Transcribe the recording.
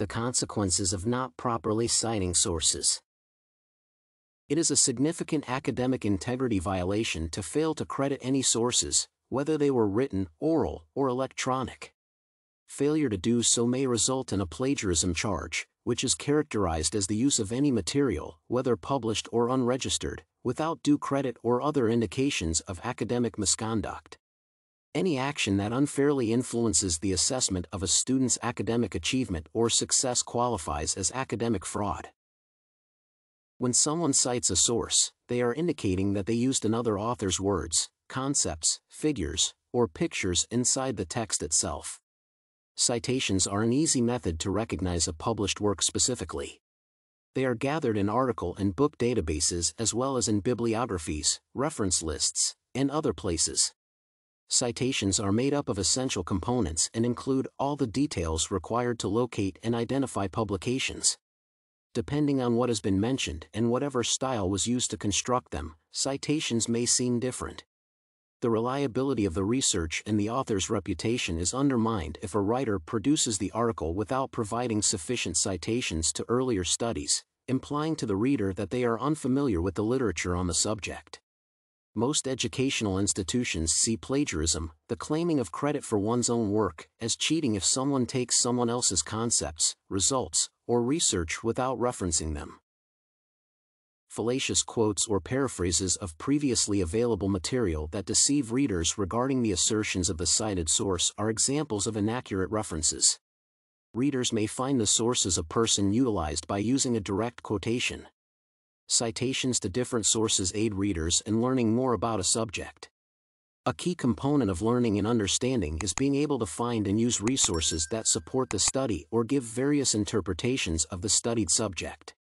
the consequences of not properly citing sources. It is a significant academic integrity violation to fail to credit any sources, whether they were written, oral, or electronic. Failure to do so may result in a plagiarism charge, which is characterized as the use of any material, whether published or unregistered, without due credit or other indications of academic misconduct. Any action that unfairly influences the assessment of a student's academic achievement or success qualifies as academic fraud. When someone cites a source, they are indicating that they used another author's words, concepts, figures, or pictures inside the text itself. Citations are an easy method to recognize a published work specifically. They are gathered in article and book databases as well as in bibliographies, reference lists, and other places. Citations are made up of essential components and include all the details required to locate and identify publications depending on what has been mentioned and whatever style was used to construct them, citations may seem different. The reliability of the research and the author's reputation is undermined if a writer produces the article without providing sufficient citations to earlier studies, implying to the reader that they are unfamiliar with the literature on the subject. Most educational institutions see plagiarism, the claiming of credit for one's own work, as cheating if someone takes someone else's concepts, results, or research without referencing them. Fallacious quotes or paraphrases of previously available material that deceive readers regarding the assertions of the cited source are examples of inaccurate references. Readers may find the source as a person utilized by using a direct quotation. Citations to different sources aid readers in learning more about a subject. A key component of learning and understanding is being able to find and use resources that support the study or give various interpretations of the studied subject.